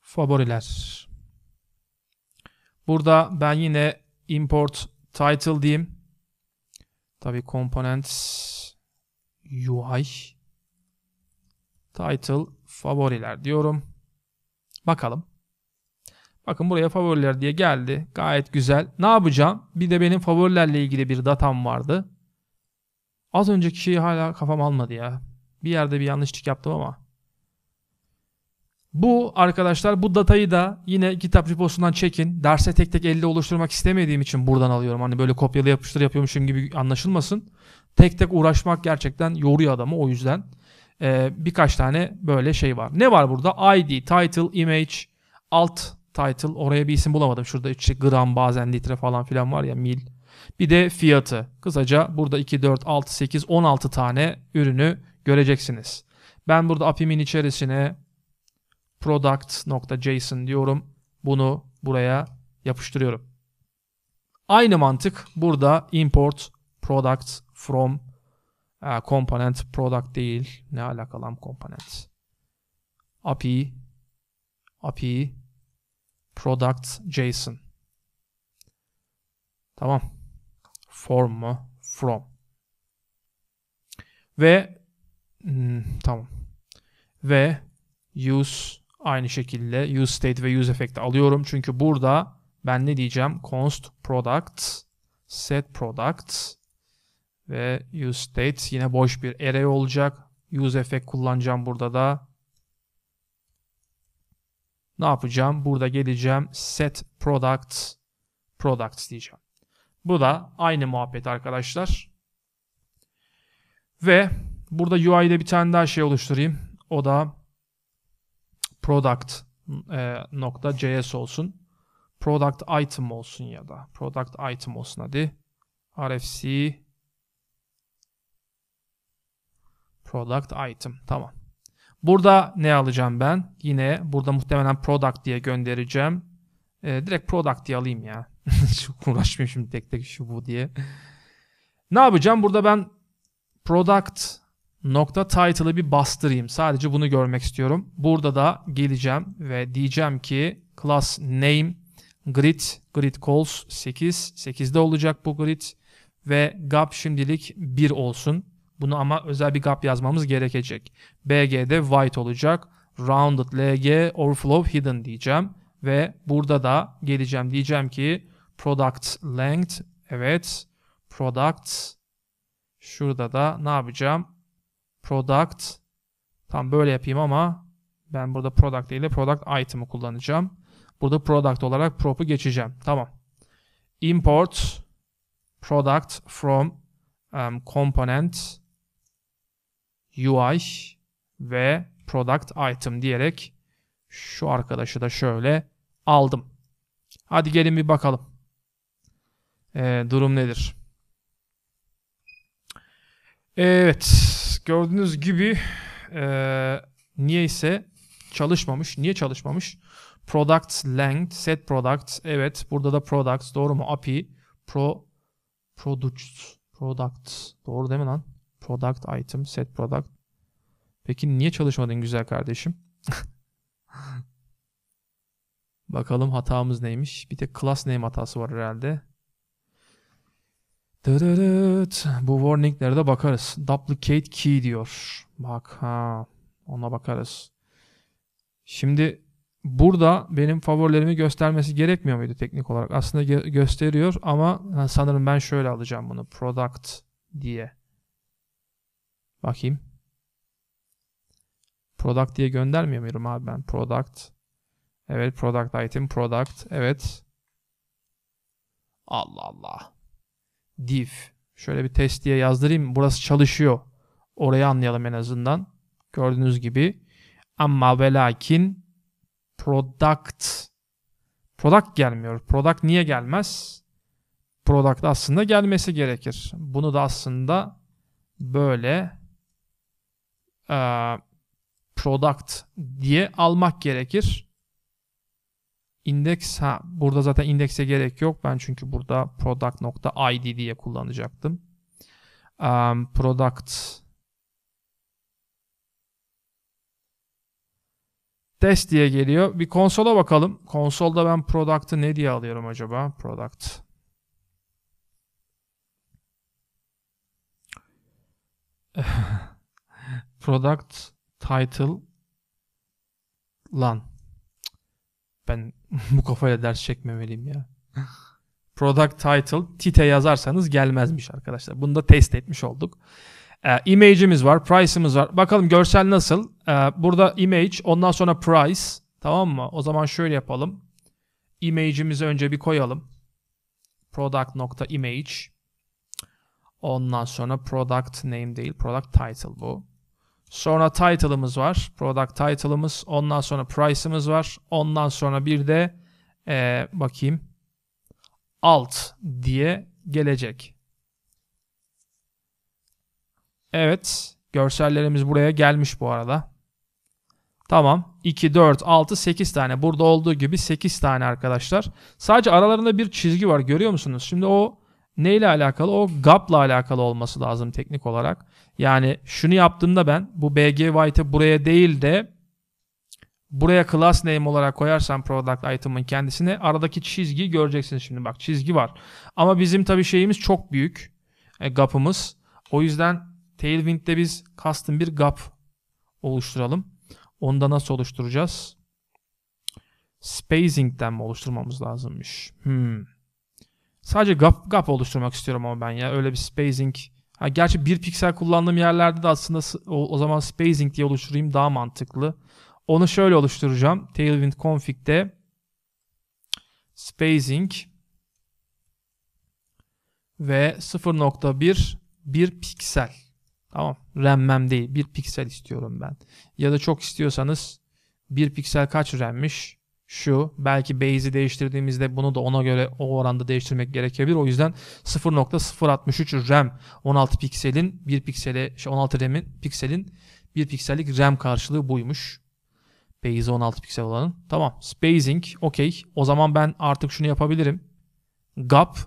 Favoriler. Burada ben yine import title diyeyim. Tabi components UI Title favoriler diyorum. Bakalım. Bakın buraya favoriler diye geldi. Gayet güzel. Ne yapacağım? Bir de benim favorilerle ilgili bir datam vardı. Az önceki şeyi hala kafam almadı ya. Bir yerde bir yanlışlık yaptım ama. Bu arkadaşlar bu datayı da yine kitap reposundan çekin. Derse tek tek elde oluşturmak istemediğim için buradan alıyorum. Hani böyle kopyalı yapıştır yapıyormuşum gibi anlaşılmasın. tek tek uğraşmak gerçekten yoruyor adamı o yüzden. Ee, birkaç tane böyle şey var. Ne var burada? ID, title, image, alt title. Oraya bir isim bulamadım. Şurada işte gram bazen litre falan filan var ya mil. Bir de fiyatı. Kısaca burada 2, 4, 6, 8, 16 tane ürünü göreceksiniz. Ben burada API'min içerisine product.json diyorum. Bunu buraya yapıştırıyorum. Aynı mantık burada import product from uh, component product değil. Ne alakalı component. API API product JSON. Tamam. Form mu? From. Ve hmm, tamam. Ve use aynı şekilde use state ve use effect alıyorum. Çünkü burada ben ne diyeceğim? const product set product ve use state yine boş bir array olacak. Use effect kullanacağım burada da. Ne yapacağım? Burada geleceğim set product products diyeceğim. Bu da aynı muhabbet arkadaşlar. Ve burada UI'de bir tane daha şey oluşturayım. O da product e, nokta .js olsun. Product item olsun ya da product item olsun hadi. RFC product item. Tamam. Burada ne alacağım ben? Yine burada muhtemelen product diye göndereceğim. Ee, direkt product diye alayım ya. [laughs] Çok uğraşmayayım şimdi tek tek şu bu diye. Ne yapacağım? Burada ben product nokta title'ı bir bastırayım. Sadece bunu görmek istiyorum. Burada da geleceğim ve diyeceğim ki class name grid grid calls 8 8'de olacak bu grid ve gap şimdilik 1 olsun. Bunu ama özel bir gap yazmamız gerekecek. bg'de white olacak. Rounded lg overflow hidden diyeceğim ve burada da geleceğim diyeceğim ki product length evet product şurada da ne yapacağım product tam böyle yapayım ama ben burada product değil de product item'ı kullanacağım. Burada product olarak prop'u geçeceğim. Tamam. Import product from um, component UI ve product item diyerek şu arkadaşı da şöyle aldım. Hadi gelin bir bakalım. Ee, durum nedir? Evet. Gördüğünüz gibi e, niye ise çalışmamış. Niye çalışmamış? Product length, set product. Evet. Burada da products. Doğru mu? API. Pro products. Product. Doğru değil mi lan? Product item, set product. Peki niye çalışmadın güzel kardeşim? [laughs] Bakalım hatamız neymiş? Bir tek class name hatası var herhalde. Dırırıt. Bu warninglere bakarız. Duplicate key diyor. Bak ha. Ona bakarız. Şimdi burada benim favorilerimi göstermesi gerekmiyor muydu teknik olarak? Aslında gö- gösteriyor ama sanırım ben şöyle alacağım bunu. Product diye. Bakayım. Product diye göndermiyor muyum abi ben? Product. Evet product item product. Evet. Allah Allah. Div. Şöyle bir test diye yazdırayım. Burası çalışıyor. Orayı anlayalım en azından. Gördüğünüz gibi. Ama ve lakin product product gelmiyor. Product niye gelmez? Product aslında gelmesi gerekir. Bunu da aslında böyle e, product diye almak gerekir. Index ha burada zaten indekse gerek yok. Ben çünkü burada product.id diye kullanacaktım. Um, product test diye geliyor. Bir konsola bakalım. Konsolda ben product'ı ne diye alıyorum acaba? Product. [laughs] product title lan ben [laughs] bu kafaya ders çekmemeliyim ya. Product title tite yazarsanız gelmezmiş arkadaşlar. Bunu da test etmiş olduk. E, image'imiz var, price'ımız var. Bakalım görsel nasıl? E, burada image, ondan sonra price. Tamam mı? O zaman şöyle yapalım. Image'imizi önce bir koyalım. Product.image. Ondan sonra product name değil, product title bu. Sonra title'ımız var. Product title'ımız. Ondan sonra price'ımız var. Ondan sonra bir de ee, bakayım alt diye gelecek. Evet. Görsellerimiz buraya gelmiş bu arada. Tamam. 2, 4, 6, 8 tane. Burada olduğu gibi 8 tane arkadaşlar. Sadece aralarında bir çizgi var. Görüyor musunuz? Şimdi o neyle alakalı? O gap'la alakalı olması lazım teknik olarak. Yani şunu yaptığımda ben bu BG White'ı buraya değil de buraya class name olarak koyarsam product item'ın kendisine aradaki çizgiyi göreceksiniz şimdi. Bak çizgi var. Ama bizim tabii şeyimiz çok büyük. E, gap'ımız. O yüzden Tailwind'de biz custom bir gap oluşturalım. Onu da nasıl oluşturacağız? Spacing'den mi oluşturmamız lazımmış? Hmm. Sadece gap, gap oluşturmak istiyorum ama ben ya. Öyle bir spacing. Ha, gerçi bir piksel kullandığım yerlerde de aslında o, o zaman spacing diye oluşturayım daha mantıklı. Onu şöyle oluşturacağım. Tailwind config'de spacing ve 0.1 bir piksel. Tamam. RAM'mem değil. Bir piksel istiyorum ben. Ya da çok istiyorsanız bir piksel kaç RAM'miş? Şu. Belki base'i değiştirdiğimizde bunu da ona göre o oranda değiştirmek gerekebilir. O yüzden 0.063 RAM 16 pikselin bir piksele şey 16 RAM'in pikselin bir piksellik RAM karşılığı buymuş. Base 16 piksel olanın. Tamam. Spacing. Okey. O zaman ben artık şunu yapabilirim. Gap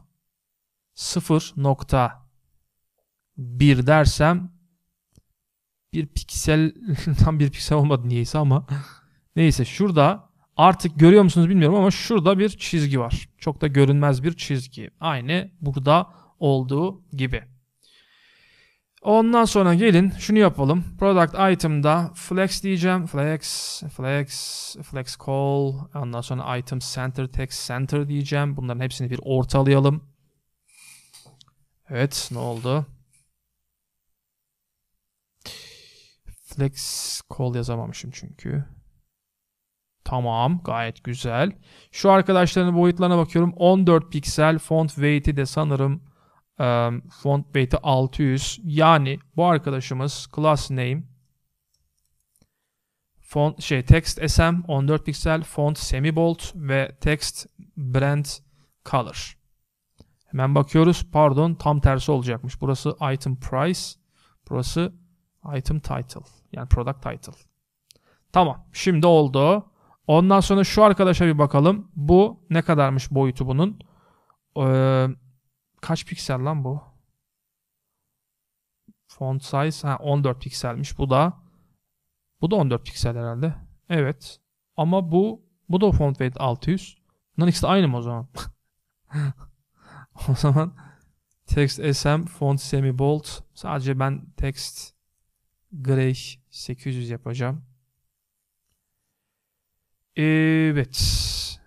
0.1 dersem bir piksel [laughs] tam bir piksel olmadı niyeyse ama neyse şurada artık görüyor musunuz bilmiyorum ama şurada bir çizgi var. Çok da görünmez bir çizgi. Aynı burada olduğu gibi. Ondan sonra gelin şunu yapalım. Product item'da flex diyeceğim. Flex, flex, flex call. Ondan sonra item center text center diyeceğim. Bunların hepsini bir ortalayalım. Evet ne oldu? Flex call yazamamışım çünkü. Tamam gayet güzel. Şu arkadaşların boyutlarına bakıyorum. 14 piksel font weight'i de sanırım um, font weight'i 600. Yani bu arkadaşımız class name font şey text sm 14 piksel font semi bold ve text brand color. Hemen bakıyoruz. Pardon tam tersi olacakmış. Burası item price. Burası item title. Yani product title. Tamam. Şimdi oldu. Ondan sonra şu arkadaşa bir bakalım. Bu ne kadarmış boyutu bunun? Ee, kaç piksel lan bu? Font size ha, 14 pikselmiş. Bu da bu da 14 piksel herhalde. Evet. Ama bu bu da font weight 600. Bunların ikisi de aynı mı o zaman? [laughs] o zaman text sm font semi bold sadece ben text gray 800 yapacağım. Evet.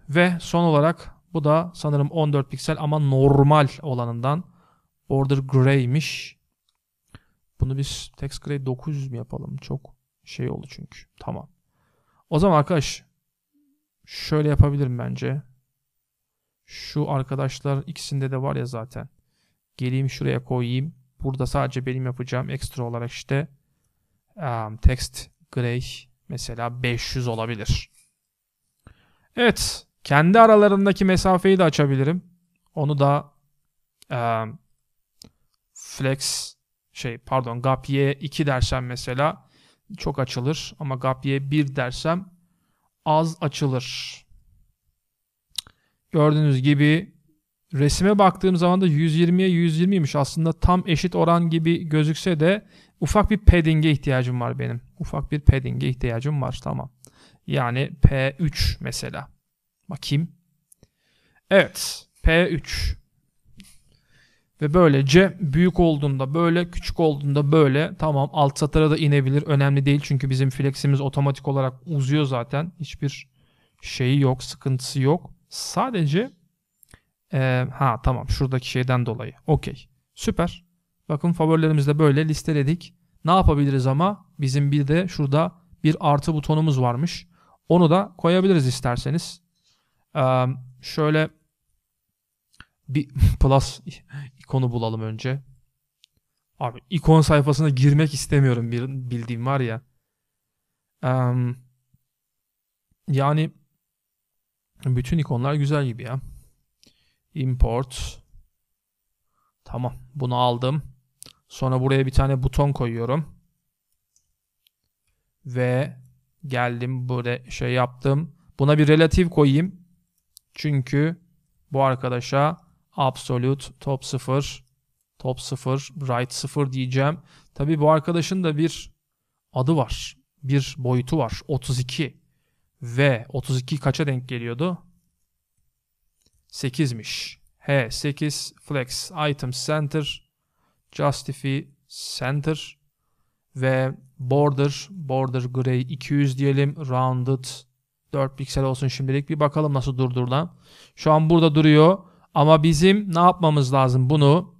Ve son olarak bu da sanırım 14 piksel ama normal olanından border gray'miş. Bunu biz text gray 900 mi yapalım? Çok şey oldu çünkü. Tamam. O zaman arkadaş şöyle yapabilirim bence. Şu arkadaşlar ikisinde de var ya zaten. Geleyim şuraya koyayım. Burada sadece benim yapacağım ekstra olarak işte um, text gray mesela 500 olabilir. Evet. Kendi aralarındaki mesafeyi de açabilirim. Onu da um, flex şey pardon gap y 2 dersem mesela çok açılır ama gap y 1 dersem az açılır. Gördüğünüz gibi resime baktığım zaman da 120'ye 120'ymiş. Aslında tam eşit oran gibi gözükse de ufak bir padding'e ihtiyacım var benim. Ufak bir padding'e ihtiyacım var. Tamam. Yani P3 mesela. Bakayım. Evet. P3. Ve böylece büyük olduğunda böyle, küçük olduğunda böyle. Tamam alt satıra da inebilir. Önemli değil çünkü bizim fleximiz otomatik olarak uzuyor zaten. Hiçbir şeyi yok, sıkıntısı yok. Sadece e, ha tamam şuradaki şeyden dolayı. Okey. Süper. Bakın favorilerimizi de böyle listeledik. Ne yapabiliriz ama? Bizim bir de şurada bir artı butonumuz varmış. Onu da koyabiliriz isterseniz. Ee, şöyle bir [laughs] plus ikonu bulalım önce. Abi ikon sayfasına girmek istemiyorum bir bildiğim var ya. Um, yani bütün ikonlar güzel gibi ya. Import. Tamam. Bunu aldım. Sonra buraya bir tane buton koyuyorum. Ve geldim buraya şey yaptım. Buna bir relatif koyayım. Çünkü bu arkadaşa absolute top 0 top 0 right 0 diyeceğim. Tabi bu arkadaşın da bir adı var. Bir boyutu var. 32. Ve 32 kaça denk geliyordu? 8'miş. H 8 flex item center justify center ve border border gray 200 diyelim rounded 4 piksel olsun şimdilik bir bakalım nasıl durdurulan. Şu an burada duruyor ama bizim ne yapmamız lazım bunu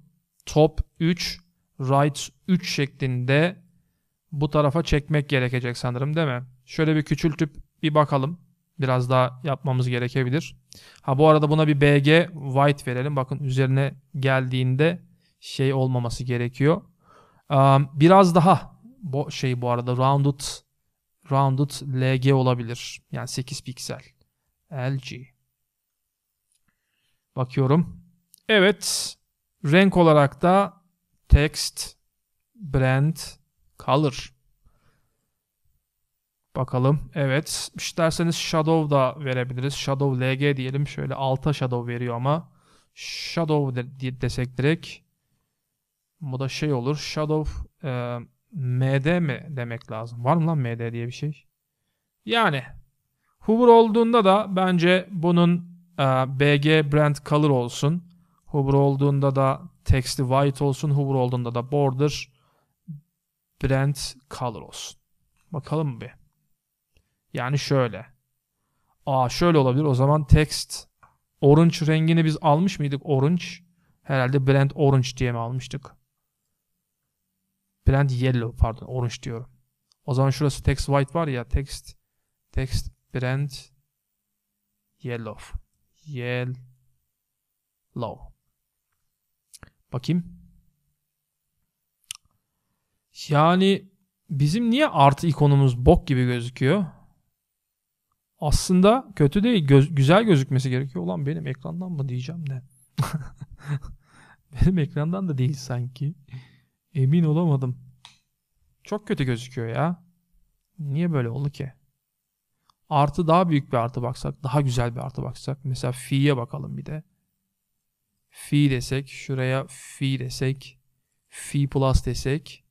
top 3 right 3 şeklinde bu tarafa çekmek gerekecek sanırım değil mi? Şöyle bir küçültüp bir bakalım. Biraz daha yapmamız gerekebilir. Ha bu arada buna bir BG white verelim. Bakın üzerine geldiğinde şey olmaması gerekiyor. Biraz daha bu şey bu arada rounded rounded LG olabilir. Yani 8 piksel. LG. Bakıyorum. Evet. Renk olarak da text brand color Bakalım. Evet. İsterseniz Shadow da verebiliriz. Shadow LG diyelim. Şöyle alta Shadow veriyor ama. Shadow de desek direkt. Bu da şey olur. Shadow e, MD mi demek lazım? Var mı lan MD diye bir şey? Yani Hover olduğunda da bence bunun e, BG brand color olsun. Hover olduğunda da text'i white olsun. Hover olduğunda da border brand color olsun. Bakalım bir. Yani şöyle. Aa şöyle olabilir. O zaman text orange rengini biz almış mıydık? Orange. Herhalde blend orange diye mi almıştık? Blend yellow pardon. Orange diyorum. O zaman şurası text white var ya. Text text blend yellow. Yellow. Bakayım. Yani bizim niye artı ikonumuz bok gibi gözüküyor? aslında kötü değil. Göz, güzel gözükmesi gerekiyor. Ulan benim ekrandan mı diyeceğim de. [laughs] benim ekrandan da değil sanki. Emin olamadım. Çok kötü gözüküyor ya. Niye böyle oldu ki? Artı daha büyük bir artı baksak. Daha güzel bir artı baksak. Mesela fi'ye bakalım bir de. Fi desek. Şuraya fi desek. Fi plus desek.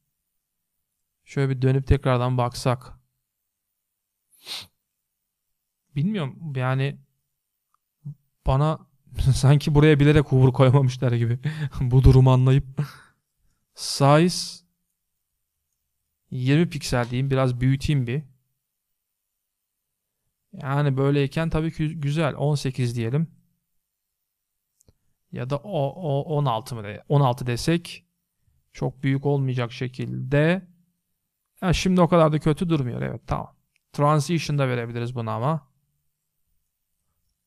Şöyle bir dönüp tekrardan baksak bilmiyorum yani bana [laughs] sanki buraya bilerek hover koymamışlar gibi [laughs] bu durumu anlayıp size 20 piksel diyeyim biraz büyüteyim bir. Yani böyleyken tabii ki güzel 18 diyelim. Ya da o, o 16 mı de 16 desek çok büyük olmayacak şekilde. Ya şimdi o kadar da kötü durmuyor evet tamam. Transition da verebiliriz buna ama.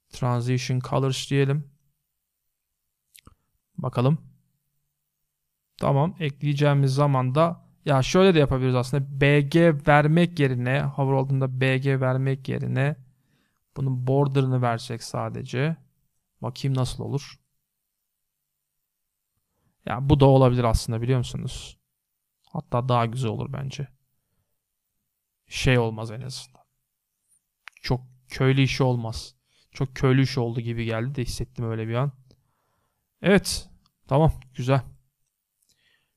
Transition Colors diyelim. Bakalım. Tamam. Ekleyeceğimiz zaman da ya şöyle de yapabiliriz aslında. BG vermek yerine hover olduğunda BG vermek yerine bunun border'ını versek sadece. Bakayım nasıl olur. Ya bu da olabilir aslında biliyor musunuz? Hatta daha güzel olur bence. Şey olmaz en azından. Çok köylü işi olmaz. Çok köylü iş oldu gibi geldi de hissettim öyle bir an. Evet. Tamam. Güzel.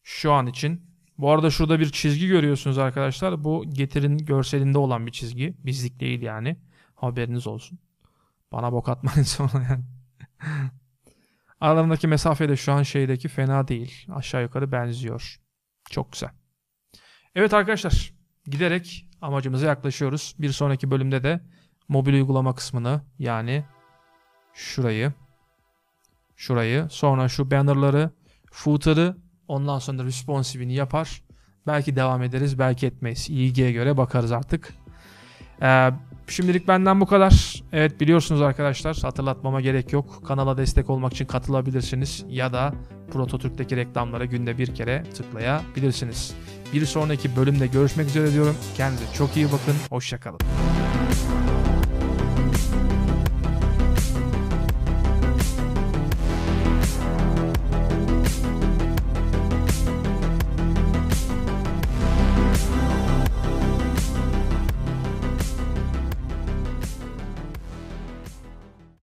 Şu an için. Bu arada şurada bir çizgi görüyorsunuz arkadaşlar. Bu getirin görselinde olan bir çizgi. Bizlik değil yani. Haberiniz olsun. Bana bok atmayın [laughs] sonra yani. Aralarındaki mesafe de şu an şeydeki fena değil. Aşağı yukarı benziyor. Çok güzel. Evet arkadaşlar. Giderek amacımıza yaklaşıyoruz. Bir sonraki bölümde de mobil uygulama kısmını yani şurayı şurayı sonra şu bannerları footer'ı ondan sonra responsive'ini yapar. Belki devam ederiz belki etmeyiz. İlgiye göre bakarız artık. Ee, şimdilik benden bu kadar. Evet biliyorsunuz arkadaşlar hatırlatmama gerek yok. Kanala destek olmak için katılabilirsiniz ya da Prototürk'teki reklamlara günde bir kere tıklayabilirsiniz. Bir sonraki bölümde görüşmek üzere diyorum. Kendinize çok iyi bakın. Hoşçakalın.